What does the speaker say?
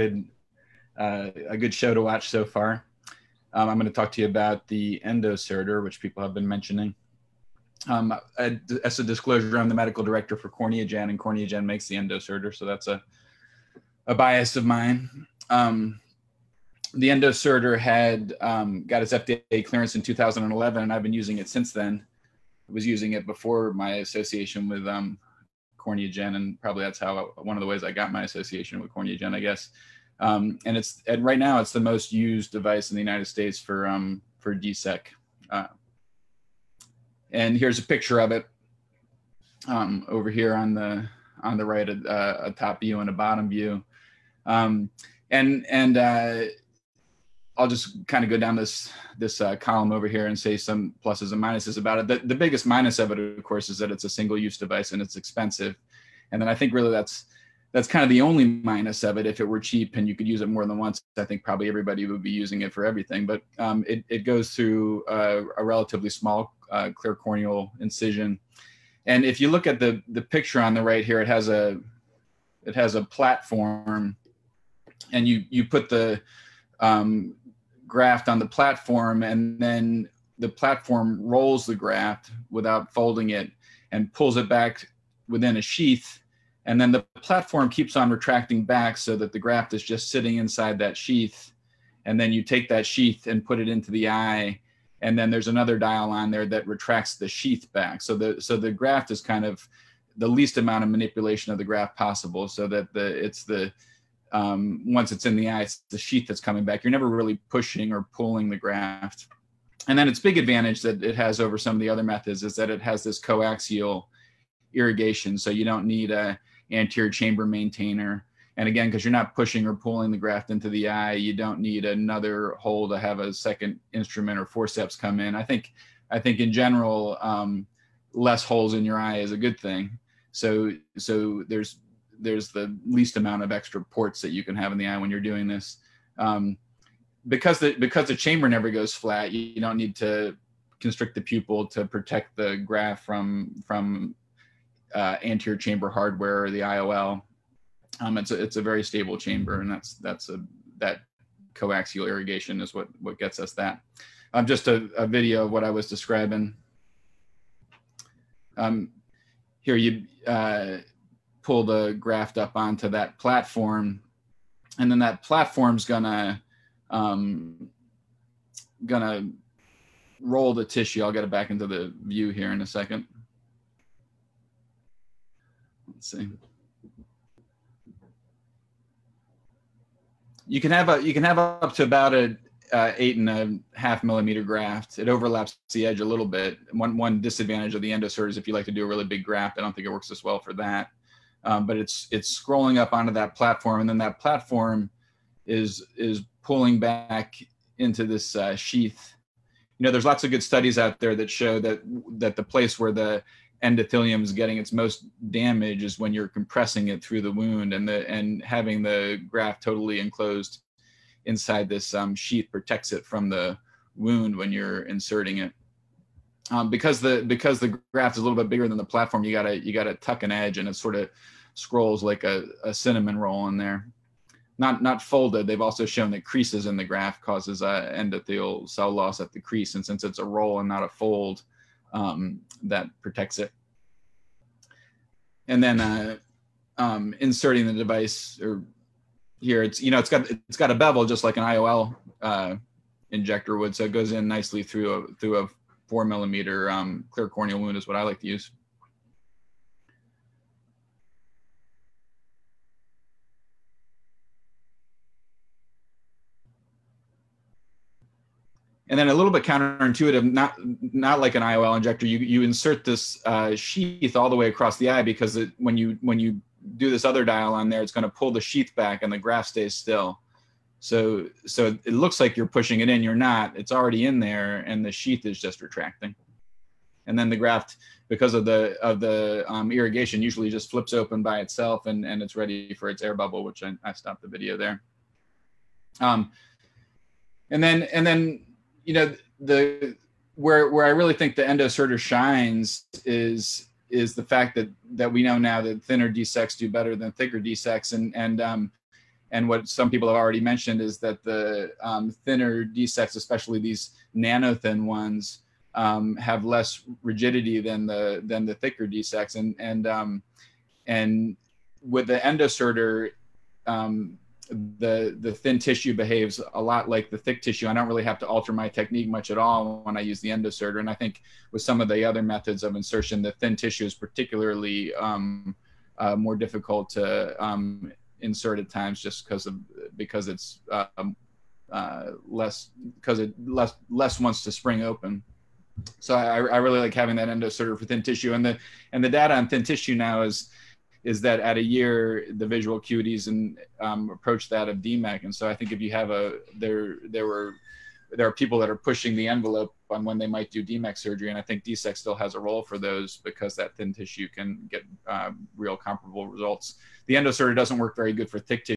uh, a good show to watch so far. Um, I'm going to talk to you about the EndoSerter, which people have been mentioning. Um, as a disclosure, I'm the medical director for CorneaGen, and CorneaGen makes the EndoSerter, so that's a, a bias of mine. Um, the EndoSerter had um, got its FDA clearance in 2011, and I've been using it since then. I was using it before my association with um, CorneaGen, and probably that's how one of the ways I got my association with CorneaGen, I guess. Um, and it's and right now it's the most used device in the United States for um, for DSEK. Uh, and here's a picture of it um, over here on the on the right, uh, a top view and a bottom view. Um, and and uh, I'll just kind of go down this this uh, column over here and say some pluses and minuses about it. The, the biggest minus of it, of course, is that it's a single use device and it's expensive. And then I think really that's that's kind of the only minus of it. If it were cheap and you could use it more than once, I think probably everybody would be using it for everything. But um, it, it goes through a, a relatively small uh, clear corneal incision. And if you look at the, the picture on the right here, it has a it has a platform and you, you put the um, graft on the platform and then the platform rolls the graft without folding it and pulls it back within a sheath and then the platform keeps on retracting back so that the graft is just sitting inside that sheath. And then you take that sheath and put it into the eye. And then there's another dial on there that retracts the sheath back. So the so the graft is kind of the least amount of manipulation of the graft possible so that the it's the um, once it's in the eye, it's the sheath that's coming back. You're never really pushing or pulling the graft. And then its big advantage that it has over some of the other methods is that it has this coaxial irrigation. So you don't need a anterior chamber maintainer. And again, because you're not pushing or pulling the graft into the eye, you don't need another hole to have a second instrument or forceps come in. I think, I think in general, um, less holes in your eye is a good thing. So, so there's there's the least amount of extra ports that you can have in the eye when you're doing this. Um, because the because the chamber never goes flat, you, you don't need to constrict the pupil to protect the graft from from uh, anterior chamber hardware or the IOL. Um, it's a, it's a very stable chamber, and that's that's a that coaxial irrigation is what what gets us that. Um, just a, a video of what I was describing. Um, here you uh, pull the graft up onto that platform, and then that platform's gonna um, gonna roll the tissue. I'll get it back into the view here in a second. See. You can have a you can have up to about a uh, eight and a half millimeter graft. It overlaps the edge a little bit. One one disadvantage of the Endocert is if you like to do a really big graft, I don't think it works as well for that. Um, but it's it's scrolling up onto that platform, and then that platform is is pulling back into this uh, sheath. You know, there's lots of good studies out there that show that that the place where the endothelium is getting its most damage is when you're compressing it through the wound and the and having the graft totally enclosed inside this um, sheath protects it from the wound when you're inserting it. Um, because the because the graft is a little bit bigger than the platform, you gotta you gotta tuck an edge and it sort of scrolls like a, a cinnamon roll in there. Not not folded. They've also shown that creases in the graft causes uh, endothelial cell loss at the crease, and since it's a roll and not a fold, um, that protects it. And then uh, um, inserting the device or here it's you know it's got it's got a bevel just like an IOL uh, injector would, so it goes in nicely through a through a four millimeter um, clear corneal wound is what I like to use. And then a little bit counterintuitive, not not like an IOL injector. You you insert this uh, sheath all the way across the eye because it, when you when you do this other dial on there, it's going to pull the sheath back and the graft stays still. So so it looks like you're pushing it in. You're not. It's already in there, and the sheath is just retracting. And then the graft, because of the of the um, irrigation, usually just flips open by itself, and and it's ready for its air bubble. Which I, I stopped the video there. Um, and then and then you know the where where I really think the EndoSerter shines is is the fact that that we know now that thinner DSEKs do better than thicker DSEKs, and and um, and what some people have already mentioned is that the um, thinner DSEKs, especially these nano thin ones, um, have less rigidity than the than the thicker DSEKs, and and um, and with the EndoSerter, um, the the thin tissue behaves a lot like the thick tissue. I don't really have to alter my technique much at all when I use the EndoSerter. And I think with some of the other methods of insertion, the thin tissue is particularly um, uh, more difficult to um, insert at times, just because of because it's um, uh, less because it less less wants to spring open. So I, I really like having that EndoSerter for thin tissue, and the and the data on thin tissue now is is that at a year the visual acuities and um, approach that of DMEK. And so I think if you have a there there were there are people that are pushing the envelope on when they might do DMEK surgery, and I think DSEK still has a role for those because that thin tissue can get uh, real comparable results. The EndoSerter doesn't work very good for thick tissue